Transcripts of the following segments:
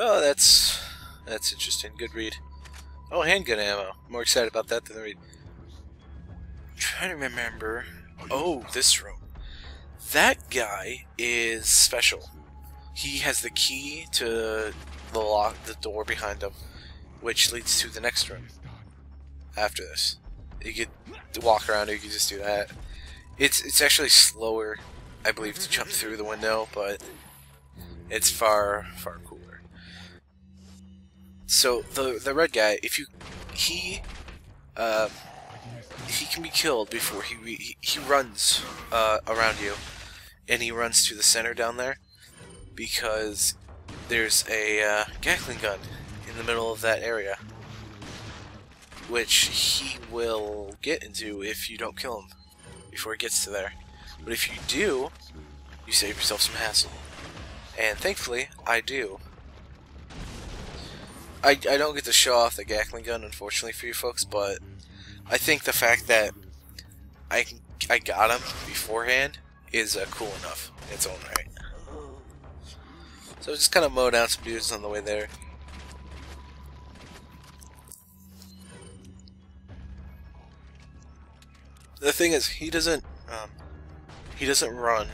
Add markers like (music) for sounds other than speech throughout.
Oh, that's that's interesting. Good read. Oh, handgun ammo. More excited about that than the read. I'm trying to remember. Oh, this room. That guy is special. He has the key to the lock, the door behind him, which leads to the next room. After this, you could walk around. Or you could just do that. It's it's actually slower, I believe, to jump through the window, but it's far far. So the the red guy, if you he uh, he can be killed before he he, he runs uh, around you, and he runs to the center down there because there's a uh, Gatling gun in the middle of that area, which he will get into if you don't kill him before he gets to there. But if you do, you save yourself some hassle. And thankfully, I do. I, I don't get to show off the Gatling gun, unfortunately for you folks, but I think the fact that I I got him beforehand is uh, cool enough in its own right. So just kind of mow down some dudes on the way there. The thing is, he doesn't um, he doesn't run.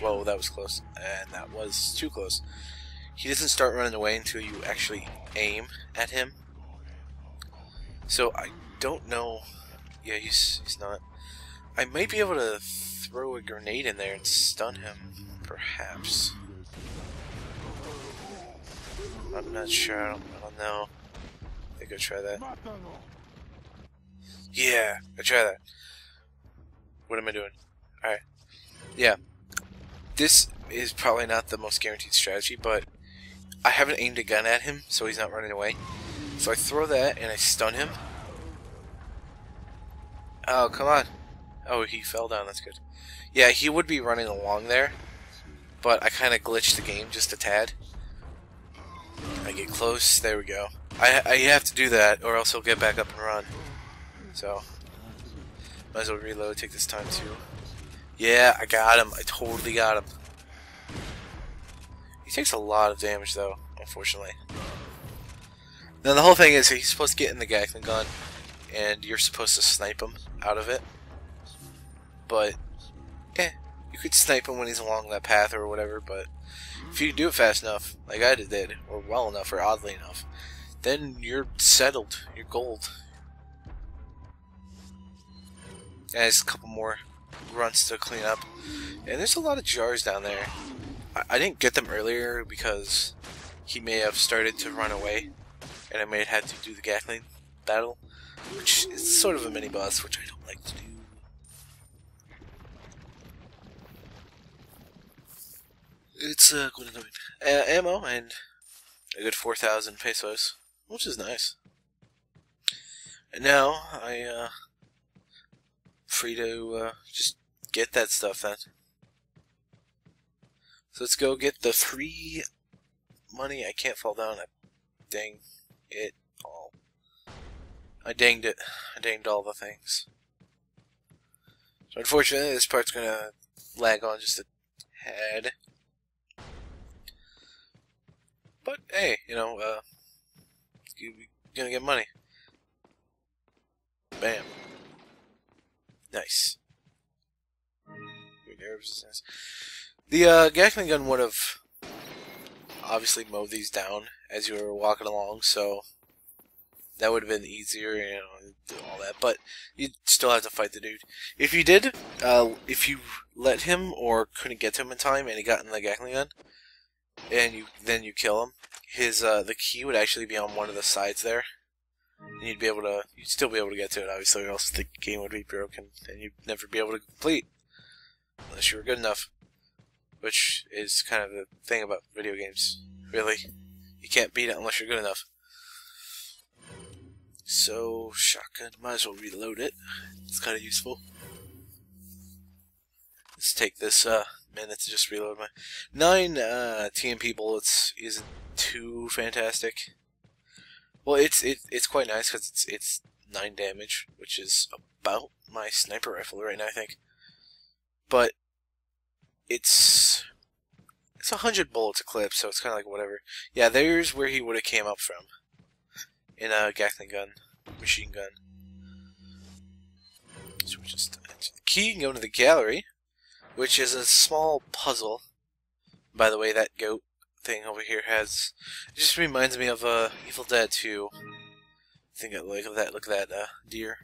Whoa, that was close, and that was too close. He doesn't start running away until you actually aim at him. So I don't know. Yeah, he's he's not. I might be able to throw a grenade in there and stun him, perhaps. I'm not sure. I don't, I don't know. I think I'll try that. Yeah, I try that. What am I doing? Alright. Yeah. This is probably not the most guaranteed strategy, but I haven't aimed a gun at him, so he's not running away. So I throw that and I stun him. Oh, come on. Oh, he fell down. That's good. Yeah, he would be running along there, but I kind of glitched the game just a tad. I get close. There we go. I, I have to do that, or else he'll get back up and run. So, might as well reload, take this time too. Yeah, I got him. I totally got him. He takes a lot of damage, though, unfortunately. Now, the whole thing is he's supposed to get in the Gatling gun, and you're supposed to snipe him out of it. But, eh, you could snipe him when he's along that path or whatever, but if you do it fast enough, like I did, or well enough, or oddly enough, then you're settled. You're gold. And there's a couple more grunts to clean up. And there's a lot of jars down there. I, didn't get them earlier because he may have started to run away. And I may have had to do the Gatling battle. Which is sort of a mini boss, which I don't like to do. It's uh, annoying. Uh, ammo and a good 4,000 pesos, which is nice. And now I uh, free to uh, just get that stuff then. So let's go get the free money. I can't fall down. I dang it all. I danged it. I danged all the things. So unfortunately, this part's gonna lag on just a tad. But hey, you know, uh, you're gonna get money. Bam. Nice. Your Resistance. The uh, Gatling gun would have obviously mowed these down as you were walking along, so that would have been easier, you know, all that. But you'd still have to fight the dude. If you did, uh, if you let him or couldn't get to him in time and he got in the Gatling gun, and you then you kill him, his uh, the key would actually be on one of the sides there, and you'd be able to you'd still be able to get to it. Obviously, or else the game would be broken and you'd never be able to complete unless you were good enough. Which is kind of the thing about video games, really. You can't beat it unless you're good enough. So, shotgun, might as well reload it. It's kind of useful. Let's take this uh, minute to just reload my... Nine uh, TMP bullets isn't too fantastic. Well, it's it, it's quite nice because it's it's nine damage, which is about my sniper rifle right now, I think. But it's It's a hundred bullets a clip, so it's kind of like whatever. Yeah, there's where he would have came up from. In a Gatling gun, machine gun. So we just the key and go into the gallery, which is a small puzzle. By the way, that goat thing over here has. It just reminds me of uh, Evil Dead 2. I think I at that. Look at that uh, deer.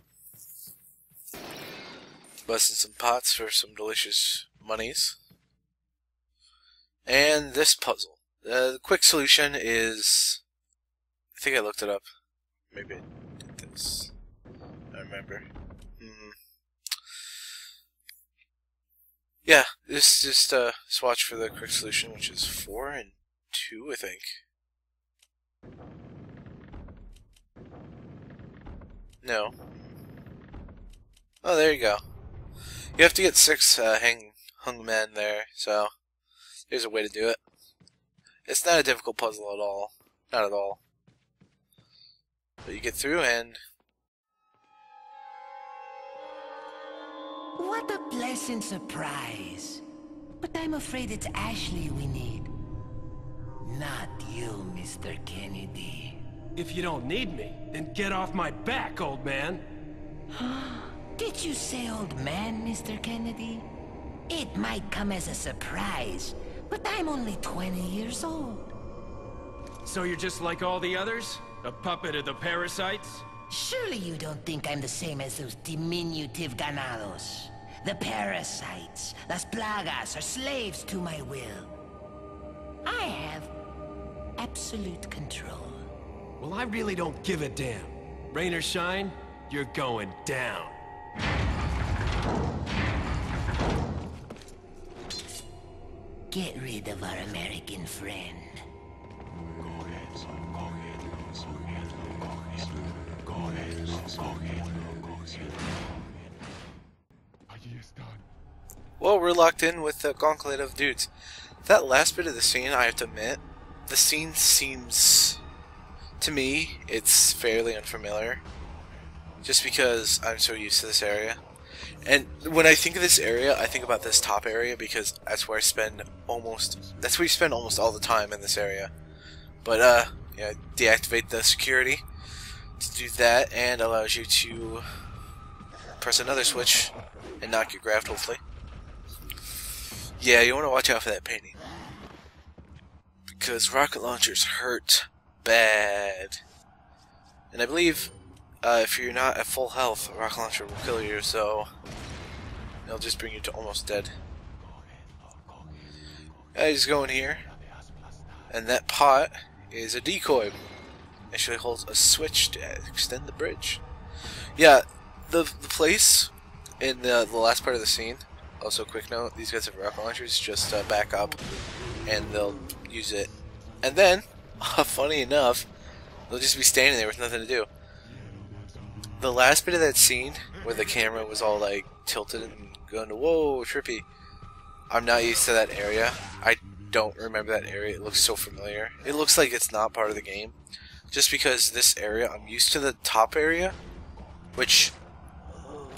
Busting some pots for some delicious monies. And this puzzle. Uh, the quick solution is. I think I looked it up. Maybe I did this. I remember. Hmm. Yeah, this just uh, swatch for the quick solution, which is four and two, I think. No. Oh, there you go. You have to get six uh, hang hung men there, so there's a way to do it. It's not a difficult puzzle at all. Not at all. But you get through and... What a pleasant surprise. But I'm afraid it's Ashley we need. Not you, Mr. Kennedy. If you don't need me, then get off my back, old man. (gasps) Did you say old man, Mr. Kennedy? It might come as a surprise, but I'm only 20 years old. So you're just like all the others? A puppet of the parasites? Surely you don't think I'm the same as those diminutive ganados. The parasites, las plagas, are slaves to my will. I have absolute control. Well, I really don't give a damn. Rain or shine, you're going down. Get rid of our American friend. Well, we're locked in with the gauntlet of dudes. That last bit of the scene, I have to admit, the scene seems, to me, it's fairly unfamiliar. Just because I'm so used to this area. And when I think of this area, I think about this top area because that's where I spend almost, that's where you spend almost all the time in this area. But, uh, yeah, deactivate the security to do that and allows you to press another switch and not get grabbed, hopefully. Yeah, you want to watch out for that painting. Because rocket launchers hurt bad. And I believe uh, if you're not at full health, a rocket launcher will kill you, so it'll just bring you to almost dead. I just go in here, and that pot is a decoy. Actually holds a switch to extend the bridge. Yeah, the the place in the the last part of the scene. Also, quick note: these guys have rocket launchers. Just uh, back up, and they'll use it. And then, (laughs) funny enough, they'll just be standing there with nothing to do the last bit of that scene where the camera was all like tilted and going whoa trippy. I'm not used to that area. I don't remember that area. It looks so familiar. It looks like it's not part of the game. Just because this area I'm used to the top area which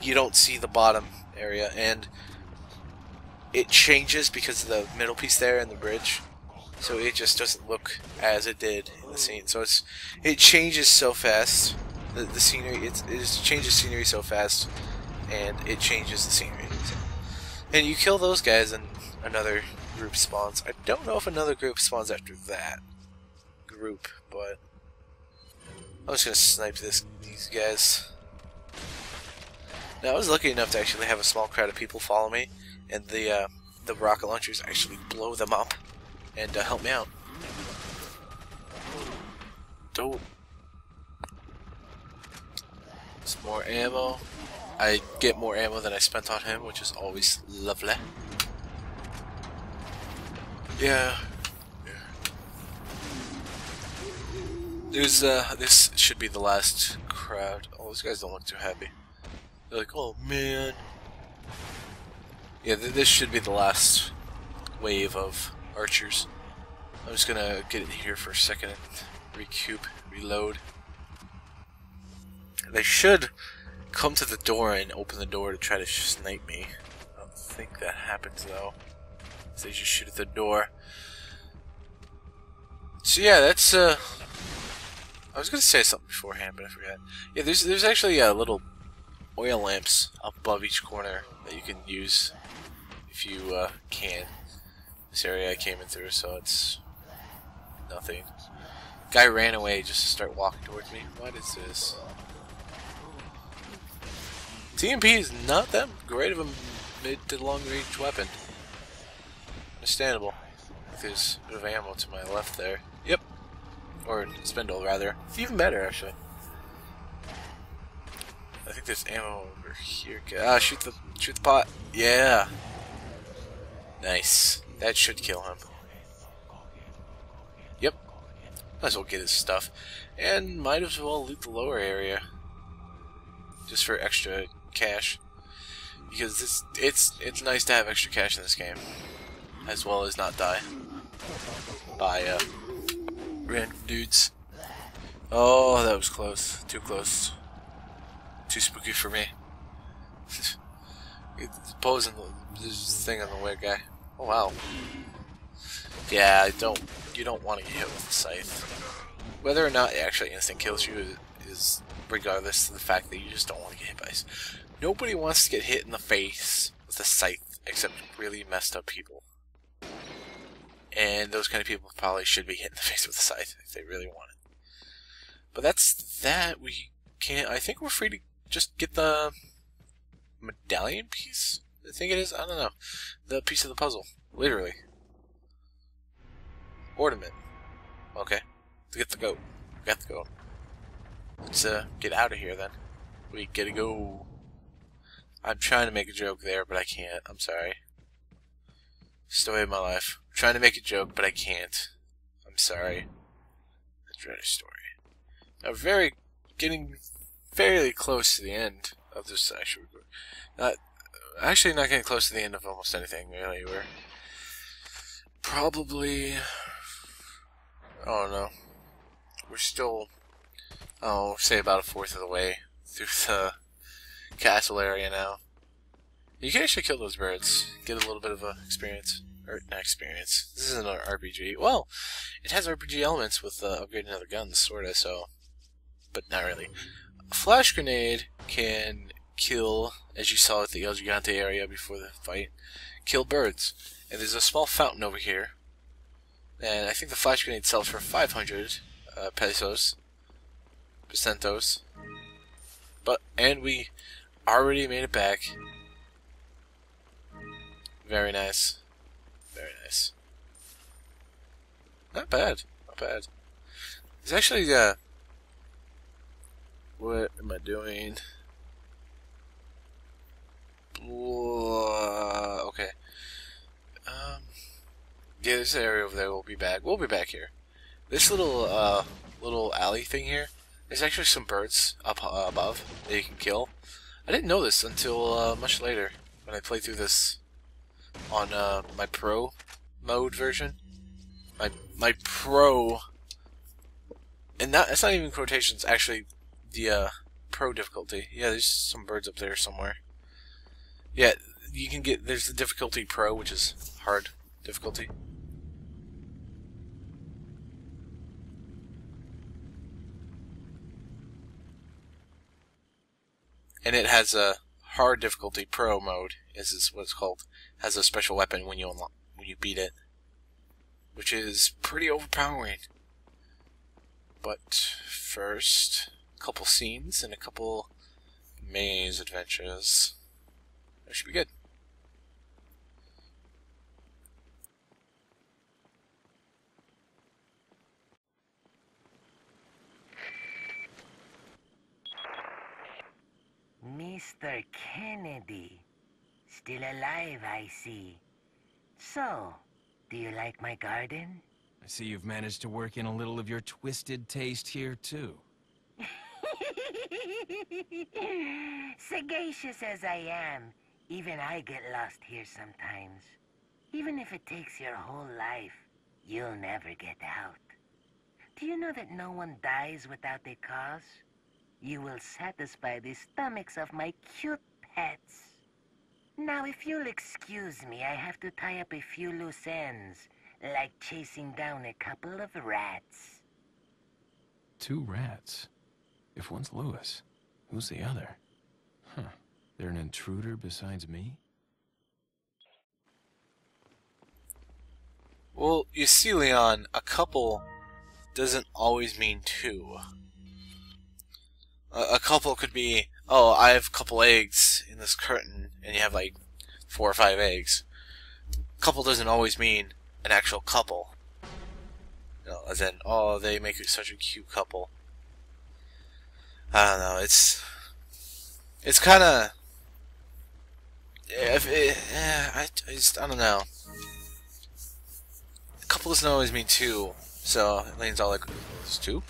you don't see the bottom area and it changes because of the middle piece there and the bridge. So it just doesn't look as it did in the scene. So it's it changes so fast the, the scenery it's, it just changes scenery so fast and it changes the scenery. And you kill those guys and another group spawns. I don't know if another group spawns after that group but I'm just gonna snipe this these guys. Now I was lucky enough to actually have a small crowd of people follow me and the uh, the rocket launchers actually blow them up and uh, help me out. Don't some more ammo. I get more ammo than I spent on him, which is always lovely. Yeah. There's uh this should be the last crowd. Oh those guys don't look too happy. They're like, oh man. Yeah, th this should be the last wave of archers. I'm just gonna get in here for a second and recoup, reload. They should come to the door and open the door to try to snipe me. I don't think that happens though. They just shoot at the door. So yeah, that's uh. I was gonna say something beforehand, but I forgot. Yeah, there's there's actually uh, little oil lamps above each corner that you can use if you uh, can. This area I came in through, so it's nothing. Guy ran away just to start walking towards me. What is this? TMP is not that great of a mid to long range weapon. Understandable. There's a bit of ammo to my left there. Yep. Or spinel, rather. It's even better, actually. I think there's ammo over here. Ah, shoot the shoot the pot. Yeah. Nice. That should kill him. Yep. Might as well get his stuff. And might as well loot the lower area. Just for extra cash. Because it's it's it's nice to have extra cash in this game. As well as not die. By uh random dudes. Oh, that was close. Too close. Too spooky for me. (laughs) it's posing this thing on the way, guy. Oh wow. Yeah, I don't. You don't want to get hit with the scythe. Whether or not it actually instant kills you is regardless of the fact that you just don't want to get hit by. Nobody wants to get hit in the face with a scythe except really messed up people. And those kind of people probably should be hit in the (laughs) face with a scythe if they really want it. But that's that. We can't. I think we're free to just get the medallion piece. I think it is. I don't know. The piece of the puzzle. Literally. Ornament. Okay. Let's get the goat. We Got the goat. Let's uh, get out of here then. We gotta go. I'm trying to make a joke there, but I can't. I'm sorry. Story of my life. I'm trying to make a joke, but I can't. I'm sorry. A story. Now, very getting fairly close to the end of this actual Not actually not getting close to the end of almost anything really. We're probably I don't know. We're still oh say about a fourth of the way through the castle area now. You can actually kill those birds, get a little bit of a experience. Or not experience. This isn't an RPG. Well, it has RPG elements with uh, upgrading other guns, sorta. So, but not really. A flash grenade can kill, as you saw at the El Gigante area before the fight, kill birds. And there's a small fountain over here. And I think the flash grenade sells for 500 uh, pesos. Percentos. But, and we already made it back. Very nice. Very nice. Not bad. Not bad. It's actually, uh, what am I doing? okay. Um, yeah, this area over there will be back. We'll be back here. This little, uh, little alley thing here, there's actually some birds up uh, above that you can kill. I didn't know this until uh, much later when I played through this on uh, my pro mode version. My my pro, and that, that's not even quotations. Actually, the uh, pro difficulty. Yeah, there's some birds up there somewhere. Yeah, you can get, there's the difficulty pro, which is hard difficulty. And it has a hard difficulty pro mode, is, is what it's called. Has a special weapon when you unlock, when you beat it. Which is pretty overpowering. But first, a couple scenes and a couple maze adventures. That should be good. Mr. Kennedy. Still alive, I see. So, do you like my garden? I see you've managed to work in a little of your twisted taste here, too. (laughs) Sagacious as I am, even I get lost here sometimes. Even if it takes your whole life, you'll never get out. Do you know that no one dies without a cause? You will satisfy the stomachs of my cute pets. Now, if you'll excuse me, I have to tie up a few loose ends like chasing down a couple of rats. Two rats. If one's Luis, who's the other? Huh. They're an intruder besides me? Well, you see, Leon, a couple doesn't always mean two. A, couple could be, oh, I have a couple eggs in this curtain, and you have like four or five eggs. Couple doesn't always mean an actual couple. You know, as in, oh, they make such a cute couple. I don't know. It's it's kind of it, yeah, I, I just I don't know. A couple doesn't always mean two, so Lane's all like, two.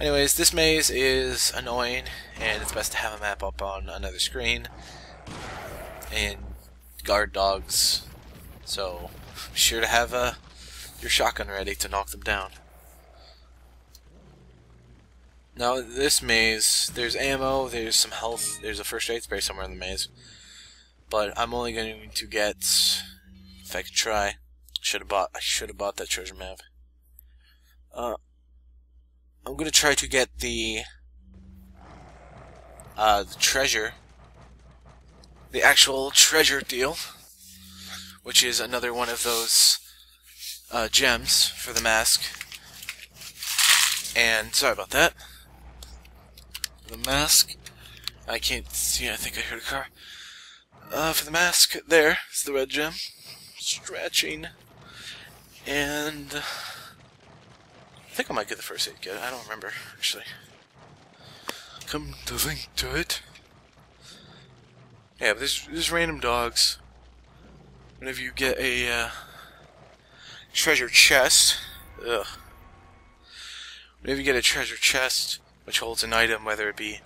Anyways, this maze is annoying, and it's best to have a map up on another screen. And guard dogs, so be sure to have uh, your shotgun ready to knock them down. Now, this maze, there's ammo, there's some health, there's a first aid spray somewhere in the maze. But I'm only going to get, if I could try, should have bought, I should have bought that treasure map. Uh, I'm to try to get the, uh, the treasure, the actual treasure deal, which is another one of those, uh, gems for the mask. And, sorry about that the mask. I can't see, I think I heard a car. Uh, for the mask, there is the red gem. Stretching. And... I think I might get the first aid kit. I don't remember, actually. Come to think to it. Yeah, but there's, there's random dogs. Whenever you get a uh, treasure chest, ugh. Whenever you get a treasure chest, which holds an item, whether it be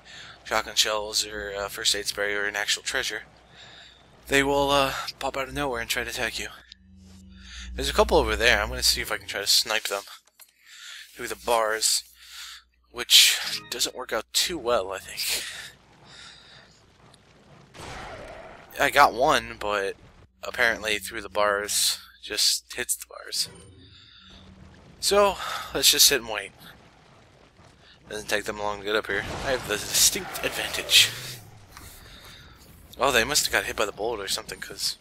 shotgun shells or uh, first aid spray or an actual treasure, they will uh, pop out of nowhere and try to attack you. There's a couple over there. I'm going to see if I can try to snipe them through the bars, which doesn't work out too well, I think. I got one, but apparently through the bars just hits the bars. So, let's just sit and wait. Doesn't take them long to get up here. I have the distinct advantage. Oh, they must have got hit by the bullet or something, because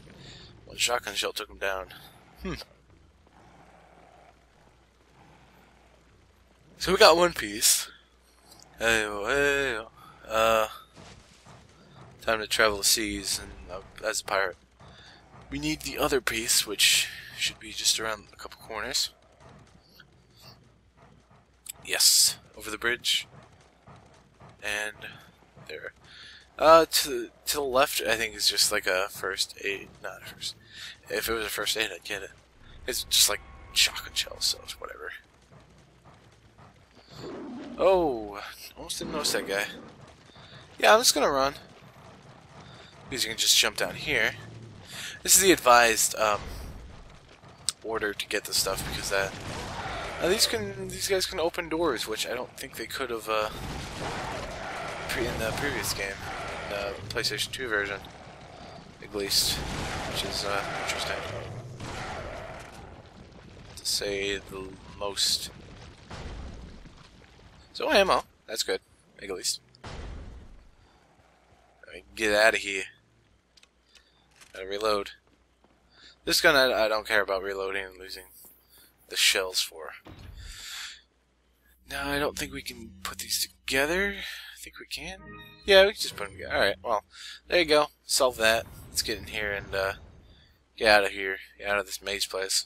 one shotgun shell took them down. Hmm. So we got one piece. Uh, time to travel the seas and uh, as a pirate. We need the other piece, which should be just around a couple corners. Yes over the bridge. And there. Uh, to to the left, I think is just like a first aid. Not first. If it was a first aid, I'd get it. It's just like shotgun shells, so it's whatever. Oh, almost didn't notice that guy. Yeah, I'm just gonna run. Because you can just jump down here. This is the advised um, order to get the stuff because that these can these guys can open doors, which I don't think they could have uh, in the previous game, the PlayStation 2 version, at least, which is uh, interesting. To say the most. So ammo, that's good, at least. get out of here. Gotta reload. This gun, I, I don't care about reloading and losing the shells for. No, I don't think we can put these together. I think we can. Yeah, we can just put them together. Alright, well, there you go. Solve that. Let's get in here and uh, get out of here. Get out of this maze place.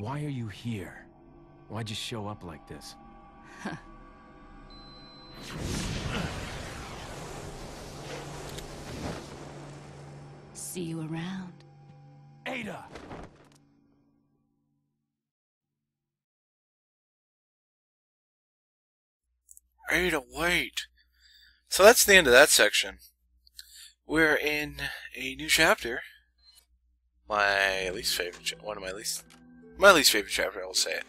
Why are you here? Why'd you show up like this? (laughs) See you around. Ada! Ada, wait. So that's the end of that section. We're in a new chapter. My least favorite, one of my least, my least favorite chapter. I will say it.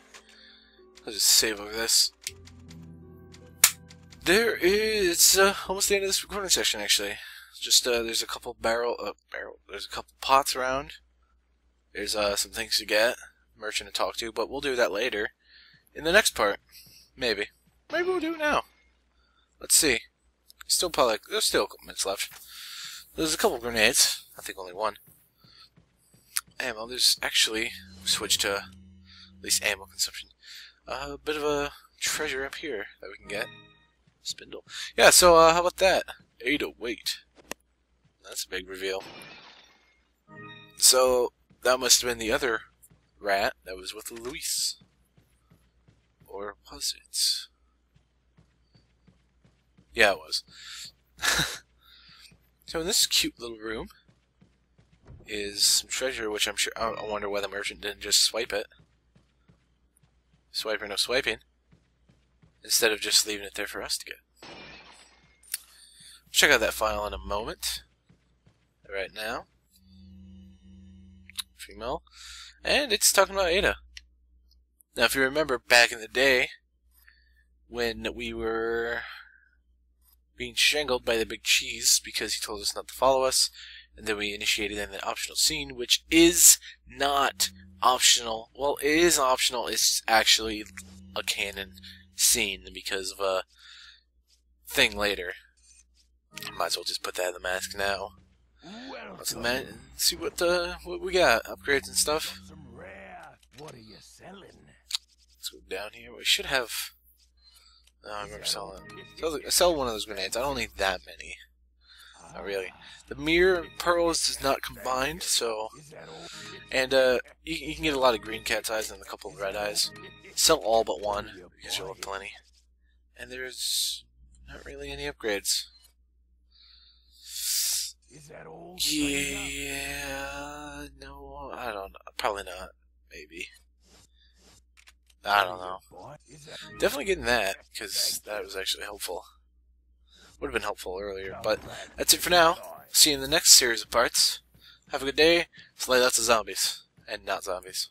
I'll just save over this. There is uh, almost the end of this recording session. Actually, just uh, there's a couple barrel, uh, barrel. There's a couple pots around. There's uh, some things to get, merchant to talk to, but we'll do that later in the next part. Maybe. Maybe we'll do it now. Let's see. Still probably there's still a couple minutes left. There's a couple grenades. I think only one. Ammo. There's actually switch to at least ammo consumption. A bit of a treasure up here that we can get. Spinel. Yeah. So uh, how about that? Ada, wait. That's a big reveal. So that must have been the other rat that was with Luis. Or was it? Yeah, it was. (laughs) so in this cute little room is some treasure, which I'm sure. I wonder why the merchant didn't just swipe it. Swipe or no swiping. Instead of just leaving it there for us to get. Check out that file in a moment. Right now. Female. And it's talking about Ada. Now, if you remember back in the day, when we were being strangled by the big cheese because he told us not to follow us, and then we initiated an optional scene, which is not optional. Well, it is optional. It's actually a canon scene because of a thing later. Might as well just put that in the mask now. Let's ma- see what uh, what we got. Upgrades and stuff. Some rare. What are you selling? Let's go down here. We should have. Oh, I remember selling. Sell, sell one of those grenades. I don't need that many. Not really. The mirror pearls is not combined, so. And uh, you, you can get a lot of green cat's eyes and a couple of red eyes. Sell all but one because you'll have plenty. And there's not really any upgrades. Yeah, no, I don't know. Probably not. Maybe. I don't know. Definitely getting that, because that was actually helpful. Would have been helpful earlier, but that's it for now. See you in the next series of parts. Have a good day. Slay lots of zombies. And not zombies.